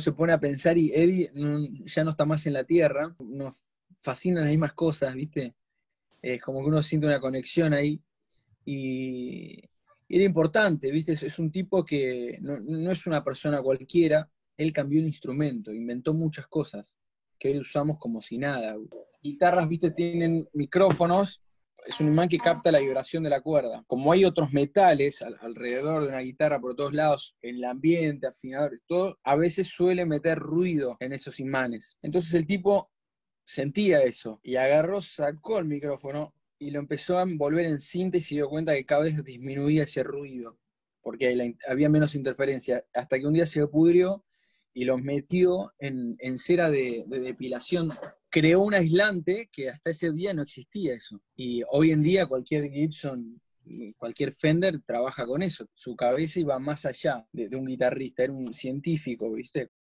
se pone a pensar y Eddie ya no está más en la Tierra, nos fascinan las mismas cosas, ¿viste? Es como que uno siente una conexión ahí. Y, era importante, ¿viste? Es, un tipo que no, es una persona cualquiera, él cambió un instrumento, inventó muchas cosas que hoy usamos como si nada. Guitarras, ¿viste? Tienen micrófonos es un imán que capta la vibración de la cuerda. Como hay otros metales alrededor de una guitarra por todos lados, en el ambiente, afinadores, todo, a veces suele meter ruido en esos imanes. Entonces el tipo sentía eso y agarró, sacó el micrófono y lo empezó a envolver en cinta y se dio cuenta que cada vez disminuía ese ruido, porque había menos interferencia, hasta que un día se pudrió y lo metió en, cera de depilación creó un aislante que hasta ese día no existía eso. Y hoy en día cualquier Gibson, cualquier Fender trabaja con eso. Su cabeza iba más allá de, de un guitarrista, era un científico, ¿viste?